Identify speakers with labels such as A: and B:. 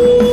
A: Ooh.